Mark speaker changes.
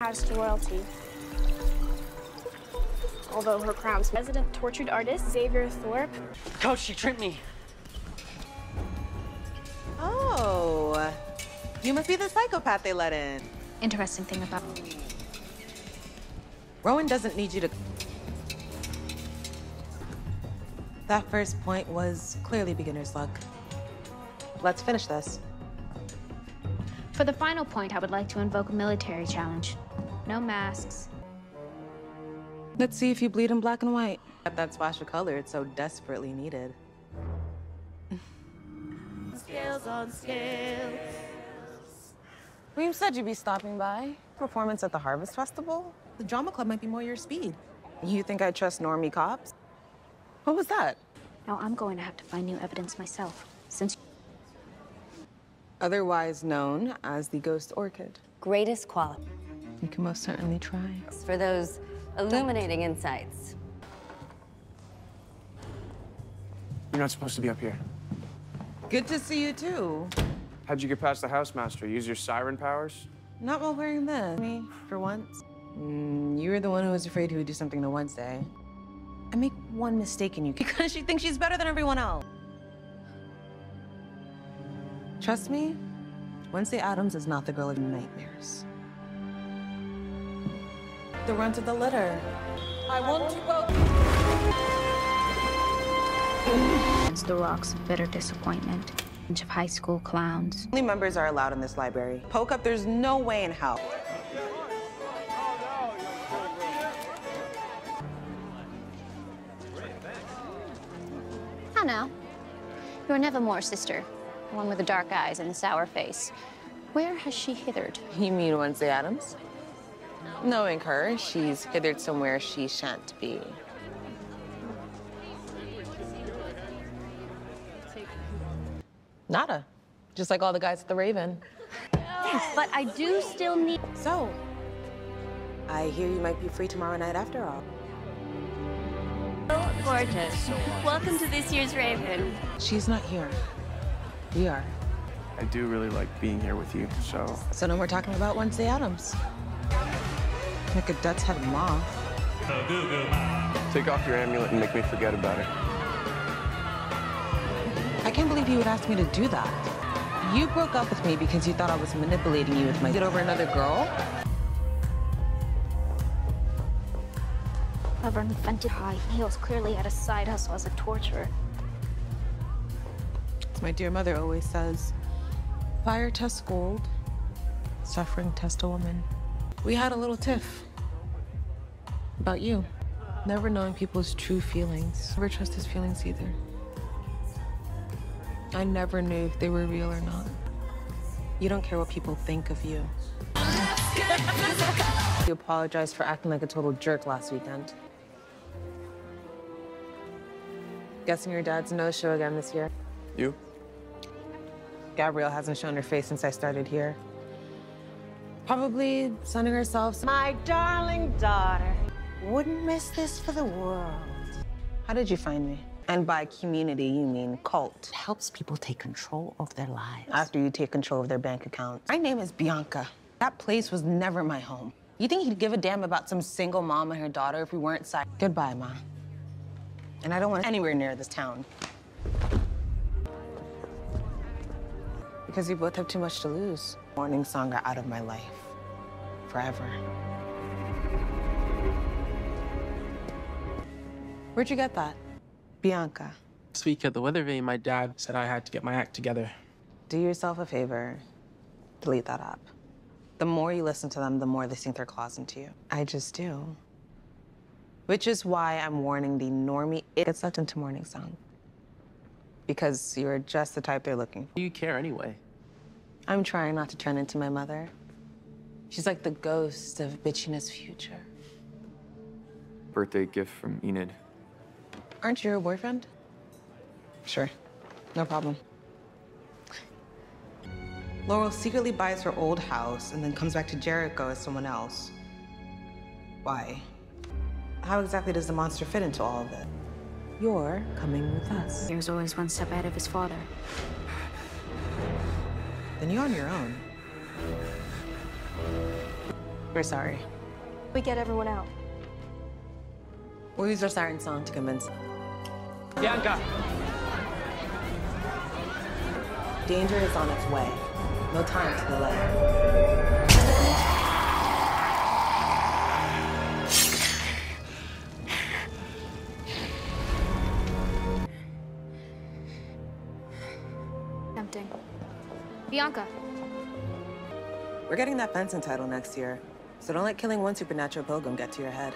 Speaker 1: house to royalty. Although her crown's resident tortured artist, Xavier Thorpe,
Speaker 2: Coach, she tripped me.
Speaker 3: Oh, you must be the psychopath they let in.
Speaker 4: Interesting thing about
Speaker 3: Rowan doesn't need you to. That first point was clearly beginner's luck. Let's finish this.
Speaker 4: For the final point, I would like to invoke a military challenge. No masks.
Speaker 3: Let's see if you bleed in black and white. That splash of color it's so desperately needed.
Speaker 5: Scales on scales.
Speaker 3: Reem said you'd be stopping by. Performance at the Harvest Festival? The drama club might be more your speed. You think I trust normie cops? What was that?
Speaker 4: Now I'm going to have to find new evidence myself, since
Speaker 3: Otherwise known as the Ghost Orchid.
Speaker 5: Greatest quality
Speaker 3: You can most certainly try.
Speaker 5: for those illuminating insights.
Speaker 6: You're not supposed to be up here.
Speaker 3: Good to see you too.
Speaker 6: How'd you get past the housemaster? Use your siren powers?
Speaker 3: Not while wearing this. Me, for once. Mm, you were the one who was afraid he would do something to Wednesday. I make one mistake in you because she thinks she's better than everyone else. Trust me, Wednesday Addams is not the girl of your nightmares. The runt of the litter. I want to go.
Speaker 4: against the rocks of bitter disappointment. Bunch of high school clowns.
Speaker 3: Only members are allowed in this library. Poke up, there's no way in hell.
Speaker 4: How now? You are Nevermore, sister. The one with the dark eyes and the sour face. Where has she hithered?
Speaker 3: You mean Wednesday Addams? Knowing her, she's hithered somewhere she shan't be. Nada. Just like all the guys at the Raven.
Speaker 4: But I do still need.
Speaker 3: So, I hear you might be free tomorrow night after all.
Speaker 5: Gorgeous. Welcome to this year's Raven.
Speaker 3: She's not here. We are.
Speaker 6: I do really like being here with you, so
Speaker 3: So then we're talking about Wednesday Addams. Like a death's head moth.
Speaker 6: take off your amulet and make me forget about it.
Speaker 3: I can't believe you would ask me to do that. You broke up with me because you thought I was manipulating you with my get over another girl?
Speaker 4: Clever invented high heels clearly had a side hustle as a torturer.
Speaker 3: As my dear mother always says, fire tests gold, suffering tests a woman. We had a little tiff about you. Never knowing people's true feelings. Never trust his feelings either. I never knew if they were real or not. You don't care what people think of you. you apologized for acting like a total jerk last weekend. Guessing your dad's no-show again this year.
Speaker 6: You?
Speaker 3: Gabrielle hasn't shown her face since I started here. Probably sunning herself.
Speaker 5: My darling daughter. Wouldn't miss this for the world.
Speaker 3: How did you find me? And by community, you mean cult.
Speaker 5: It helps people take control of their lives.
Speaker 3: After you take control of their bank accounts. My name is Bianca. That place was never my home. You think he'd give a damn about some single mom and her daughter if we weren't side? Goodbye, Ma. And I don't want anywhere near this town. Because we both have too much to lose. Morning song are out of my life. Forever. Where'd you get that? Bianca.
Speaker 7: This week at the weather vane, my dad said I had to get my act together.
Speaker 3: Do yourself a favor. Delete that app. The more you listen to them, the more they sink their claws into you. I just do. Which is why I'm warning the normie it gets sucked into morning song. Because you're just the type they're looking for.
Speaker 7: Do you care anyway?
Speaker 3: I'm trying not to turn into my mother. She's like the ghost of bitchiness future.
Speaker 8: Birthday gift from Enid.
Speaker 3: Aren't you her boyfriend? Sure. No problem. Laurel secretly buys her old house and then comes back to Jericho as someone else. Why? How exactly does the monster fit into all of it? You're coming with us.
Speaker 4: He was always one step ahead of his father.
Speaker 3: Then you're on your own. We're sorry.
Speaker 1: We get everyone out.
Speaker 3: We'll use our siren song to convince them.
Speaker 7: Bianca!
Speaker 3: Danger is on its way. No time to delay.
Speaker 1: Tempting.
Speaker 4: Bianca,
Speaker 3: We're getting that fencing title next year, so don't let killing one supernatural pilgrim get to your head.